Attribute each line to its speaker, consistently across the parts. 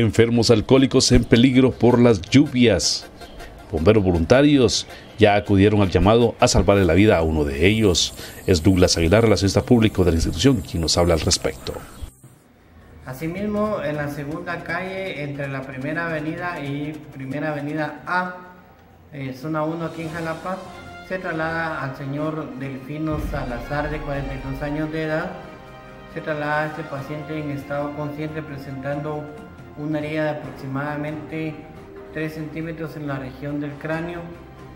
Speaker 1: enfermos alcohólicos en peligro por las lluvias. Bomberos voluntarios ya acudieron al llamado a salvarle la vida a uno de ellos. Es Douglas Aguilar, relacionista público de la institución, quien nos habla al respecto.
Speaker 2: Asimismo, en la segunda calle, entre la primera avenida y primera avenida A, eh, zona 1 aquí en Jalapa, se traslada al señor Delfino Salazar de 42 años de edad. Se traslada a este paciente en estado consciente presentando una herida de aproximadamente 3 centímetros en la región del cráneo,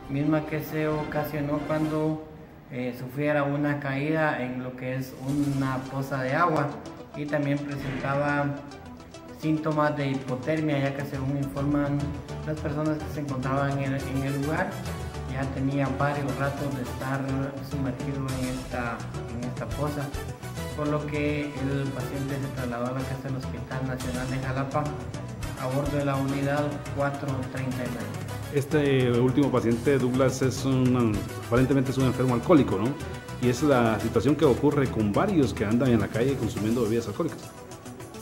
Speaker 2: misma que se ocasionó cuando eh, sufriera una caída en lo que es una poza de agua y también presentaba síntomas de hipotermia ya que según informan las personas que se encontraban en el, lugar ya tenía varios ratos de estar sumergido en esta, en esta fosa, por lo que el paciente se trasladó a la casa del Hospital Nacional de Jalapa a bordo de la unidad 439.
Speaker 3: Este último paciente, Douglas, es un, aparentemente es un enfermo alcohólico, ¿no? Y es la situación que ocurre con varios que andan en la calle consumiendo bebidas alcohólicas.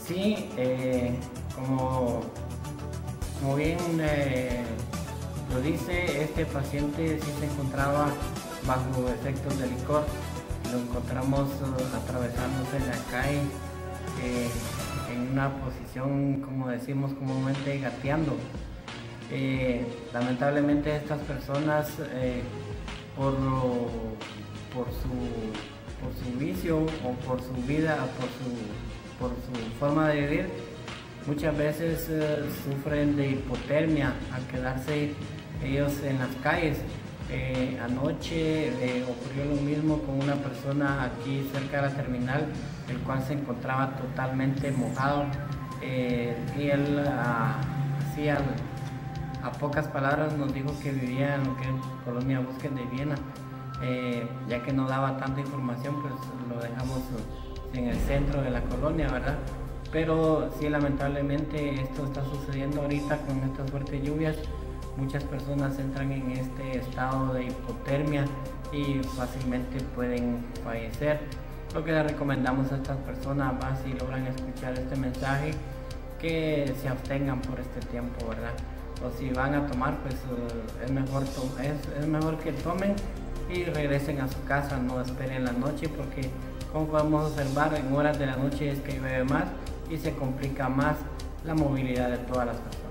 Speaker 2: Sí, eh, como, como, bien eh, lo dice, este paciente sí se encontraba bajo efectos de licor. Lo encontramos uh, atravesándose en la calle en una posición, como decimos comúnmente, gateando. Eh, lamentablemente estas personas, eh, por, su, vicio o por su vida, por su, forma de vivir, muchas veces eh, sufren de hipotermia al quedarse ellos en las calles. Anoche ocurrió lo mismo con una persona aquí cerca de la terminal el cual se encontraba totalmente mojado eh, y él ah, así a pocas palabras nos dijo que vivía en lo que es Colonia Busquen de Viena, eh, ya que no daba tanta información pues lo dejamos en el centro de la colonia, ¿verdad? Pero sí, lamentablemente esto está sucediendo ahorita con estas fuertes lluvias. Muchas personas entran en este estado de hipotermia y fácilmente pueden fallecer. Lo que le recomendamos a estas personas, más si logran escuchar este mensaje, que se abstengan por este tiempo, ¿verdad? O si van a tomar, pues eh, es, mejor es, mejor que tomen y regresen a su casa, no esperen la noche, porque como podemos observar, en horas de la noche es que llueve más y se complica más la movilidad de todas las personas.